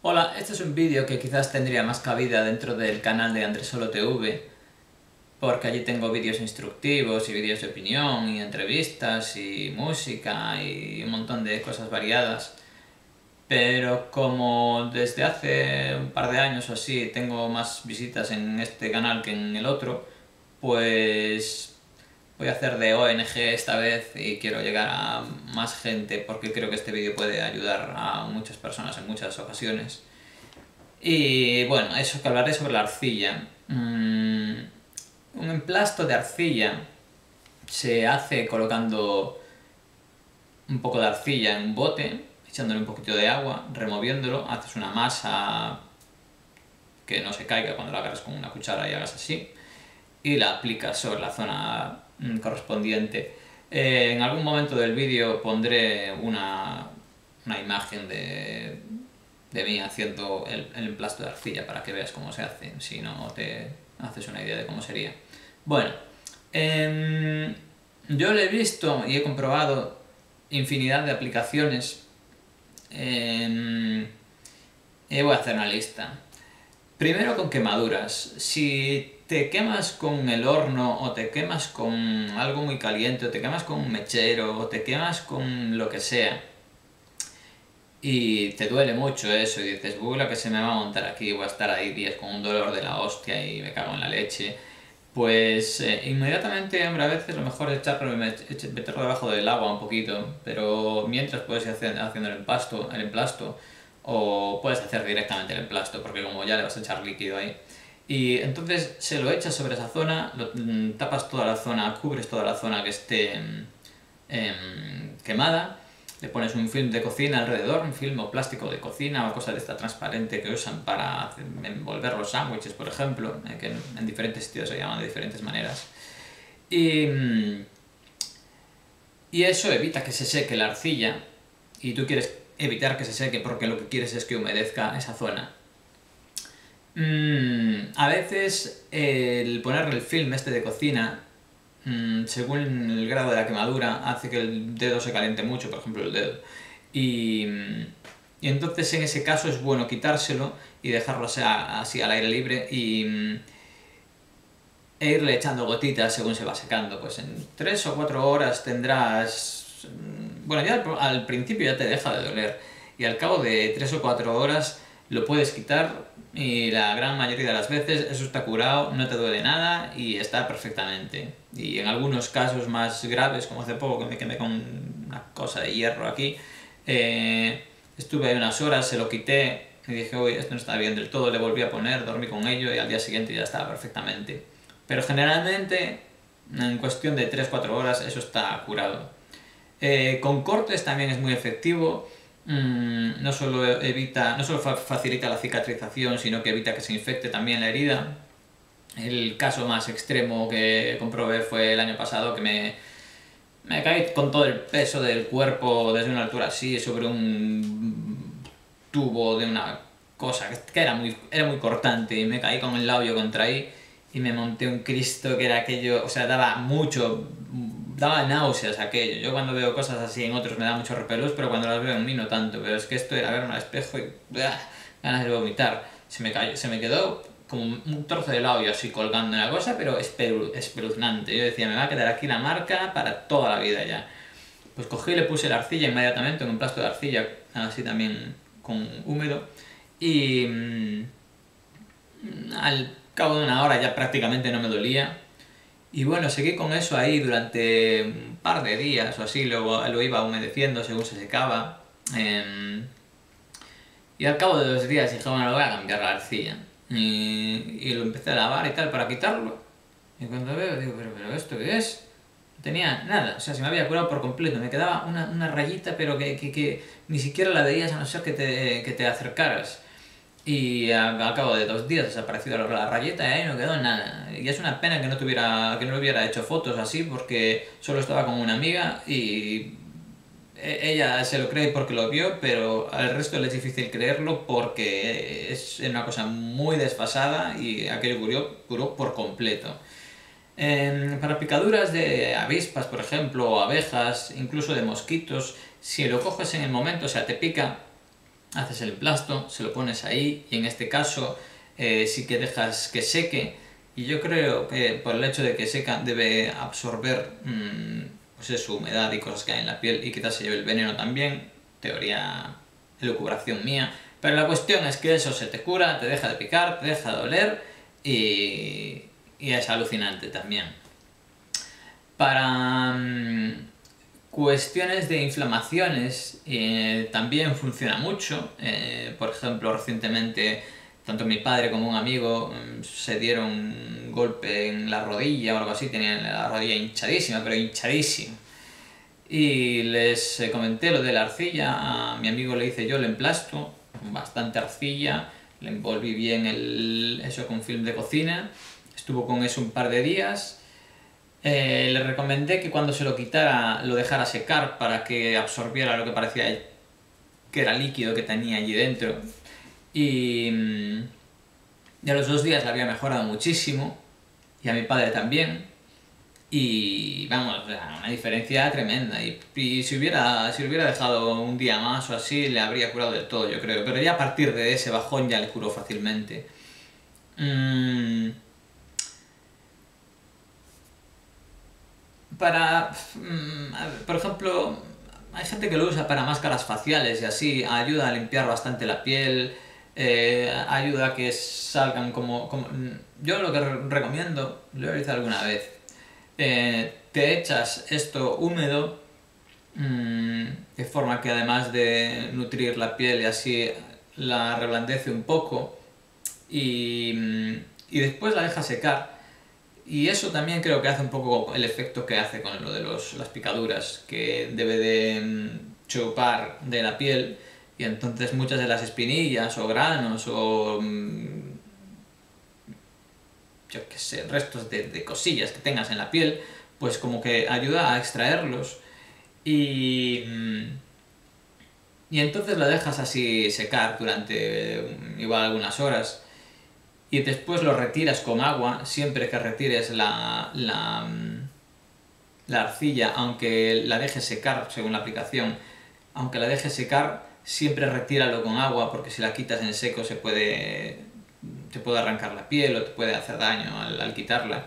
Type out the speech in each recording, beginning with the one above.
Hola, este es un vídeo que quizás tendría más cabida dentro del canal de Andresolo TV porque allí tengo vídeos instructivos y vídeos de opinión y entrevistas y música y un montón de cosas variadas. Pero como desde hace un par de años o así tengo más visitas en este canal que en el otro pues Voy a hacer de ONG esta vez y quiero llegar a más gente porque creo que este vídeo puede ayudar a muchas personas en muchas ocasiones. Y bueno, eso que hablaré sobre la arcilla. Mm, un emplasto de arcilla se hace colocando un poco de arcilla en un bote, echándole un poquito de agua, removiéndolo, haces una masa que no se caiga cuando la agarras con una cuchara y hagas así, y la aplicas sobre la zona correspondiente. Eh, en algún momento del vídeo pondré una, una imagen de, de, mí haciendo el, el, emplasto de arcilla para que veas cómo se hace, si no te haces una idea de cómo sería. Bueno, em, yo lo he visto y he comprobado infinidad de aplicaciones. Y voy a hacer una lista. Primero con quemaduras. Si te quemas con el horno o te quemas con algo muy caliente o te quemas con un mechero o te quemas con lo que sea y te duele mucho eso y dices, uy, lo que se me va a montar aquí, voy a estar ahí días con un dolor de la hostia y me cago en la leche, pues eh, inmediatamente, hombre, a veces lo mejor es echarlo, meterlo debajo del agua un poquito, pero mientras puedes ir haciendo el emplasto, el emplasto o puedes hacer directamente el emplasto, porque como ya le vas a echar líquido ahí. Y entonces se lo echas sobre esa zona, lo, mm, tapas toda la zona, cubres toda la zona que esté eh, quemada, le pones un film de cocina alrededor, un film o plástico de cocina o cosa de esta transparente que usan para envolver los sándwiches, por ejemplo, eh, que en, en, diferentes sitios se llaman de diferentes maneras. Y, mm, y eso evita que se seque la arcilla y tú quieres evitar que se seque porque lo que quieres es que humedezca esa zona. Mm, a veces el ponerle el film este de cocina, mm, según el grado de la quemadura, hace que el dedo se caliente mucho, por ejemplo el dedo. Y, y entonces en ese caso es bueno quitárselo y dejarlo así al aire libre y, e irle echando gotitas según se va secando. Pues en 3 o 4 horas tendrás bueno, ya al, principio ya te deja de doler y al cabo de 3 o 4 horas lo puedes quitar y la gran mayoría de las veces eso está curado, no te duele nada y está perfectamente. Y en algunos casos más graves, como hace poco que me quemé con una cosa de hierro aquí, eh, estuve unas horas, se lo quité y dije, uy, esto no está bien del todo, le volví a poner, dormí con ello y al día siguiente ya estaba perfectamente. Pero generalmente, en cuestión de 3-4 horas, eso está curado. Eh, con cortes también es muy efectivo. Mm, no, solo evita, no solo facilita la cicatrización, sino que evita que se infecte también la herida. El caso más extremo que comprobé fue el año pasado que me, me caí con todo el peso del cuerpo desde una altura así sobre un tubo de una cosa que era muy, era muy cortante y me caí con el labio contra ahí y me monté un Cristo que era aquello, o sea, daba mucho, daba náuseas aquello. Yo cuando veo cosas así en otros me da mucho repelús, pero cuando las veo en mí no tanto. Pero es que esto era verme al espejo y ganas de vomitar. Se me, se me quedó como un trozo de labio así colgando en la cosa, pero espeluznante. Yo decía, me va a quedar aquí la marca para toda la vida ya. Pues cogí y le puse la arcilla inmediatamente en un plasto de arcilla, así también con húmedo. Y mm, al cabo de una hora ya prácticamente no me dolía y bueno, seguí con eso ahí durante un par de días o así, luego lo iba humedeciendo según se secaba. Em, y al cabo de dos días dije, bueno, lo voy a cambiar la arcilla. Y, y, lo empecé a lavar y tal para quitarlo. Y cuando veo, digo, pero, pero ¿esto qué es? No tenía nada, o sea, se me había curado por completo. Me quedaba una, una rayita, pero que, que, que, ni siquiera la veías a no ser que te, que te acercaras y al cabo de dos días desapareció la rayeta y ahí no quedó nada. Y es una pena que no, tuviera, que no hubiera hecho fotos así porque solo estaba con una amiga y e, ella se lo cree porque lo vio, pero al resto le es difícil creerlo porque es una cosa muy desfasada y aquello curó, curó por completo. para picaduras de avispas, por ejemplo, o abejas, incluso de mosquitos, si lo coges en el momento, o sea, te pica haces el emplasto, se lo pones ahí y en este caso eh, sí que dejas que seque y yo creo que por el hecho de que seca debe absorber mmm, pues su humedad y cosas que hay en la piel y quizás se lleve el veneno también, teoría, elucubración mía, pero la cuestión es que eso se te cura, te deja de picar, te deja de doler y, y es alucinante también. Para mm, cuestiones de inflamaciones eh, también funciona mucho. Eh, por ejemplo, recientemente tanto mi padre como un amigo mm, se dieron un golpe en la rodilla o algo así, tenían la rodilla hinchadísima, pero hinchadísima. Y les eh, comenté lo de la arcilla, a mi amigo le hice yo el emplasto, bastante arcilla, le envolví bien el, eso con film de cocina, estuvo con eso un par de días. Eh, le recomendé que cuando se lo quitara lo dejara secar para que absorbiera lo que parecía que era líquido que tenía allí dentro y, mm, a los dos días la había mejorado muchísimo, y a mi padre también. Y vamos, una diferencia tremenda. Y, si, hubiera, si hubiera dejado un día más o así, le habría curado del todo, yo creo. Pero ya a partir de ese bajón ya le curó fácilmente. Mm. Para, mm, por ejemplo, hay gente que lo usa para máscaras faciales y así, ayuda a limpiar bastante la piel. Eh, ayuda a que salgan como, Yo lo que recomiendo, lo he visto alguna vez, eh, te echas esto húmedo, mm, de forma que además de nutrir la piel y así la reblandece un poco, y, mm, y después la deja secar. Y eso también creo que hace un poco el efecto que hace con lo de los, las picaduras, que debe de mm, chupar de la piel y entonces muchas de las espinillas o granos o mm, yo qué sé, restos de, cosillas que tengas en la piel, pues como que ayuda a extraerlos. Y, mm, y entonces lo dejas así secar durante igual algunas horas y después lo retiras con agua, siempre que retires la, la, la arcilla, aunque la dejes secar según la aplicación, aunque la dejes secar, siempre retíralo con agua porque si la quitas en seco se puede, te puede arrancar la piel o te puede hacer daño al, quitarla.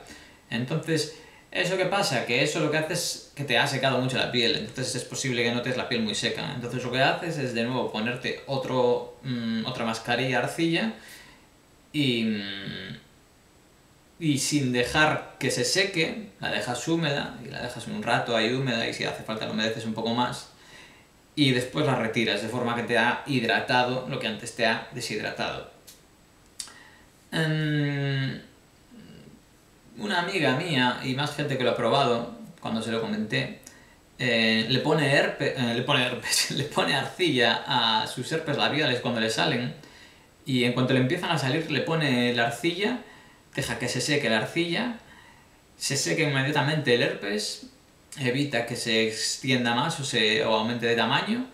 Entonces, ¿eso qué pasa? Que eso lo que hace es que te ha secado mucho la piel, entonces es posible que notes la piel muy seca. Entonces lo que haces es de nuevo ponerte otro, mm, otra mascarilla arcilla y, mm, y sin dejar que se seque, la dejas húmeda y la dejas un rato ahí húmeda y si hace falta lo humedeces un poco más y después la retiras, de forma que te ha hidratado lo que antes te ha deshidratado. Em, una amiga mía y más gente que lo ha probado, cuando se lo comenté, eh, le, pone herpes, eh, le pone herpes, le pone arcilla a sus herpes labiales cuando le salen y en cuanto le empiezan a salir le pone la arcilla, deja que se seque la arcilla, se seque inmediatamente el herpes evita que se extienda más o, se, aumente de tamaño,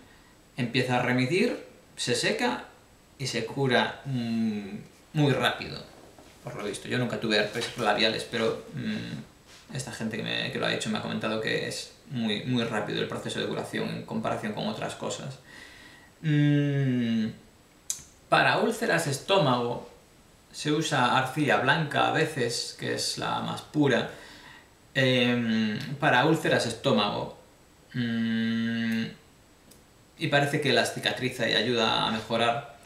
empieza a remitir, se seca y se cura mm, muy rápido, por lo visto. Yo nunca tuve herpes labiales, pero mm, esta gente que, lo ha hecho me ha comentado que es muy, muy rápido el proceso de curación en comparación con otras cosas. Mm, para úlceras estómago se usa arcilla blanca a veces, que es la más pura, Em, para úlceras estómago. Mm, y parece que las cicatriza y ayuda a mejorar.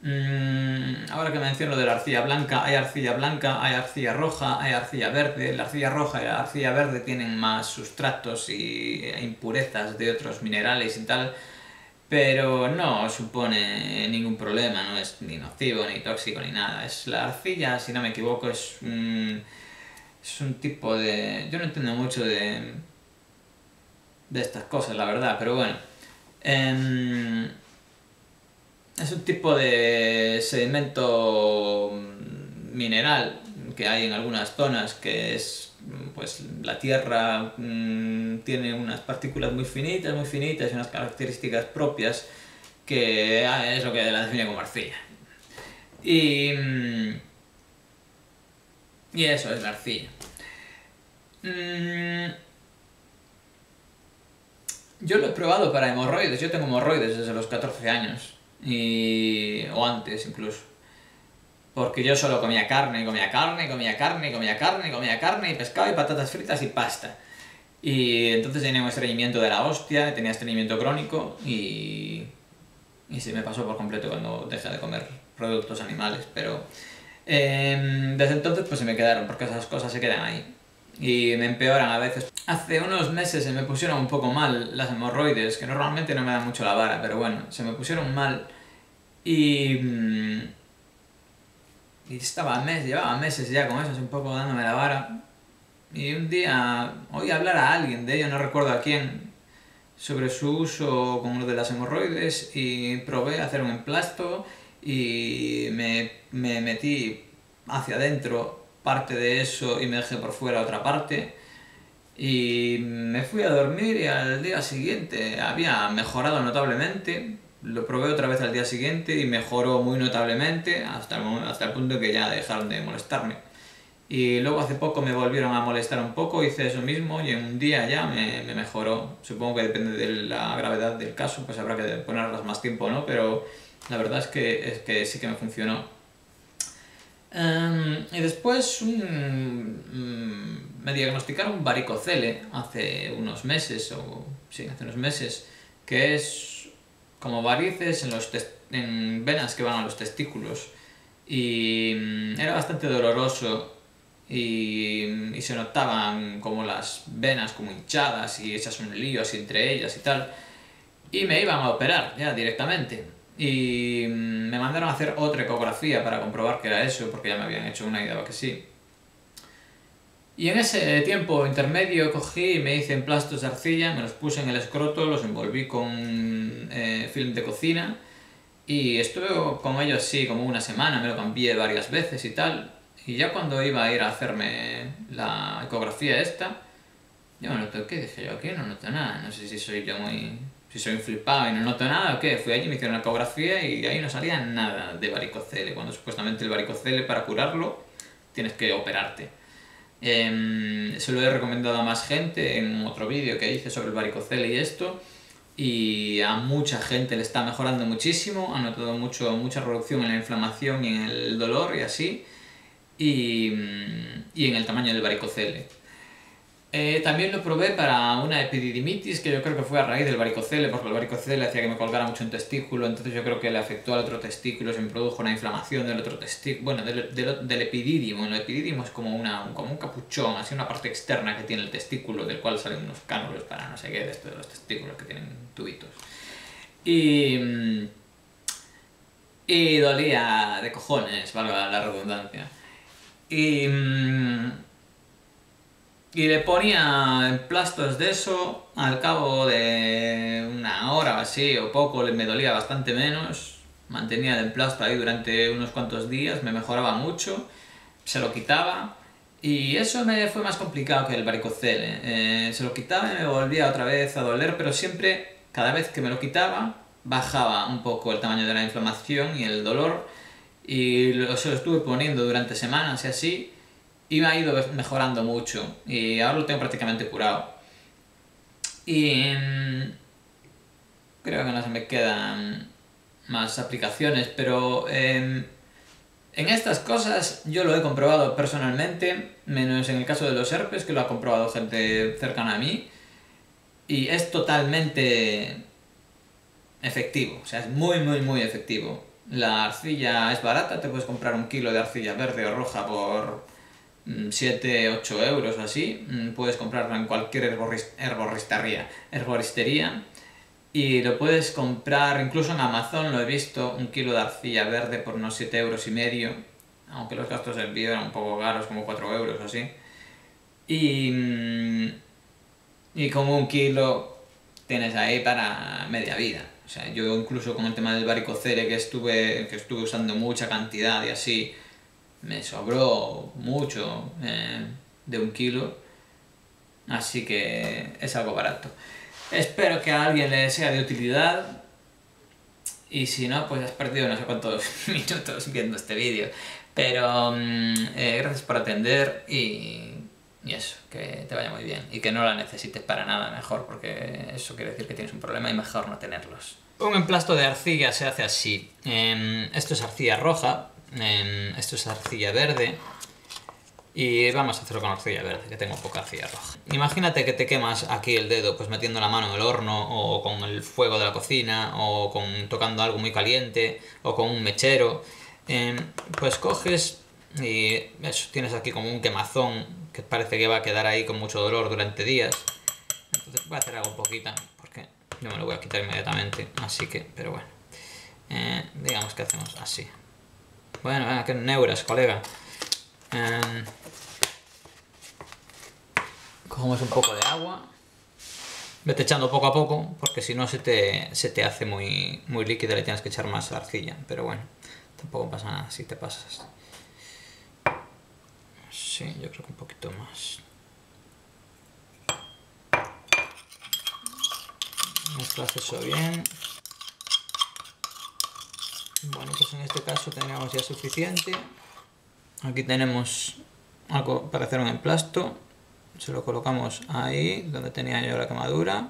Mm, ahora que menciono de la arcilla blanca, hay arcilla blanca, hay arcilla roja, hay arcilla verde. La arcilla roja y la arcilla verde tienen más sustratos y impurezas de otros minerales y tal, pero no supone ningún problema, no es ni nocivo, ni tóxico, ni nada. Es la arcilla, si no me equivoco, es es un tipo de... Yo no entiendo mucho de, de estas cosas, la verdad, pero bueno. Em, es un tipo de sedimento mineral que hay en algunas zonas que es pues la tierra mm, tiene unas partículas muy finitas, muy finitas y unas características propias que ah, es lo que la define como arcilla. Y, mm, y eso es la arcilla. Mm, yo lo he probado para hemorroides. Yo tengo hemorroides desde los 14 años. y, o antes incluso. Porque yo solo comía carne, comía carne, comía carne, comía carne, comía carne y pescado y patatas fritas y pasta. Y entonces tenía un estreñimiento de la hostia, tenía estreñimiento crónico y, y se me pasó por completo cuando dejé de comer productos animales. Pero em, desde entonces pues se me quedaron porque esas cosas se quedan ahí y me empeoran a veces. Hace unos meses se me pusieron un poco mal las hemorroides, que normalmente no me dan mucho la vara, pero bueno, se me pusieron mal y mm, y estaba mes, llevaba meses ya con eso, un poco dándome la vara. Y un día oí hablar a alguien de ello, no recuerdo a quién, sobre su uso con lo de las hemorroides y probé hacer un emplasto y me, me metí hacia adentro parte de eso y me dejé por fuera otra parte. Y me fui a dormir y al día siguiente había mejorado notablemente lo probé otra vez al día siguiente y mejoró muy notablemente hasta el, hasta el punto que ya dejaron de molestarme. Y luego hace poco me volvieron a molestar un poco, hice eso mismo y en un día ya me, me mejoró. Supongo que depende de la gravedad del caso, pues habrá que ponerlas más tiempo, ¿no? Pero la verdad es que, es que sí que me funcionó. Em, y después mm, me diagnosticaron varicocele hace unos meses, o sí, hace unos meses, que es como varices en, los en venas que van a los testículos. Y mm, era bastante doloroso y, y, se notaban como las venas como hinchadas y hechas un lío así entre ellas y tal. Y me iban a operar ya directamente. Y mm, me mandaron a hacer otra ecografía para comprobar que era eso porque ya me habían hecho una daba que sí y en ese tiempo intermedio cogí y me hice emplastos de arcilla, me los puse en el escroto, los envolví con eh, film de cocina y estuve con ellos así como una semana, me lo cambié varias veces y tal. Y ya cuando iba a ir a hacerme la ecografía esta, yo me noté, ¿qué? Dije yo, aquí no noto nada, no sé si soy yo muy... Si soy un flipado y no noto nada o qué, fui allí, me hicieron la ecografía y ahí no salía nada de varicocele, cuando supuestamente el varicocele para curarlo tienes que operarte. Eh, se lo he recomendado a más gente en otro vídeo que hice sobre el varicocele y esto. Y a mucha gente le está mejorando muchísimo, ha notado mucho, mucha reducción en la inflamación y en el dolor y así, y, y en el tamaño del varicocele. Eh, también lo probé para una epididimitis que yo creo que fue a raíz del varicocele, porque el varicocele hacía que me colgara mucho un testículo, entonces yo creo que le afectó al otro testículo, se me produjo una inflamación del otro testículo, bueno, del, del, del epidídimo. El epidídimo es como, una, como un capuchón, así una parte externa que tiene el testículo, del cual salen unos cánulos para no sé qué, de esto de los testículos que tienen tubitos. Y. Y dolía de cojones, valga la redundancia. Y y le ponía emplastos de eso, al cabo de una hora o así, o poco, me dolía bastante menos. Mantenía el emplasto ahí durante unos cuantos días, me mejoraba mucho, se lo quitaba. Y eso me fue más complicado que el varicocele. Eh, se lo quitaba y me volvía otra vez a doler, pero siempre, cada vez que me lo quitaba, bajaba un poco el tamaño de la inflamación y el dolor. Y se lo estuve poniendo durante semanas y así y me ha ido mejorando mucho y ahora lo tengo prácticamente curado. Y mm, creo que no se me quedan más aplicaciones, pero em, en estas cosas yo lo he comprobado personalmente, menos en el caso de los herpes, que lo ha comprobado gente cercana a mí, y es totalmente efectivo, o sea, es muy, muy, muy efectivo. La arcilla es barata, te puedes comprar un kilo de arcilla verde o roja por 7, mm, 8 euros así, mm, puedes comprarlo en cualquier herboristería, herboristería y lo puedes comprar incluso en Amazon, lo he visto, un kilo de arcilla verde por unos 7 euros y medio, aunque los gastos de envío eran un poco caros, como 4 euros así. Y, mm, y como un kilo tienes ahí para media vida. O sea, yo incluso con el tema del varicocele que estuve, que estuve usando mucha cantidad y así, me sobró mucho eh, de un kilo, así que es algo barato. Espero que a alguien le sea de utilidad y si no, pues has perdido no sé cuántos minutos viendo este vídeo. Pero mm, eh, gracias por atender y, y eso, que te vaya muy bien y que no la necesites para nada mejor porque eso quiere decir que tienes un problema y mejor no tenerlos. Un emplasto de arcilla se hace así. Em, esto es arcilla roja, esto es arcilla verde. Y vamos a hacerlo con arcilla verde, que tengo poca arcilla roja. Imagínate que te quemas aquí el dedo, pues metiendo la mano en el horno, o con el fuego de la cocina, o con tocando algo muy caliente, o con un mechero. Em, pues coges y eso, tienes aquí como un quemazón que parece que va a quedar ahí con mucho dolor durante días. Entonces voy a hacer algo un poquito, porque yo me lo voy a quitar inmediatamente, así que, pero bueno. Eh, digamos que hacemos así. Bueno, venga, que neuras, colega. Eh, cogemos un poco de agua. Vete echando poco a poco, porque si no se te, se te hace muy, muy líquida le tienes que echar más arcilla. Pero bueno, tampoco pasa nada si te pasas. Sí, yo creo que un poquito más. Mezclas eso bien. Bueno, pues en este caso tenemos ya suficiente. Aquí tenemos algo para hacer un emplasto. Se lo colocamos ahí, donde tenía yo la quemadura.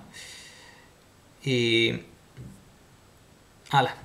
Y... ¡Hala!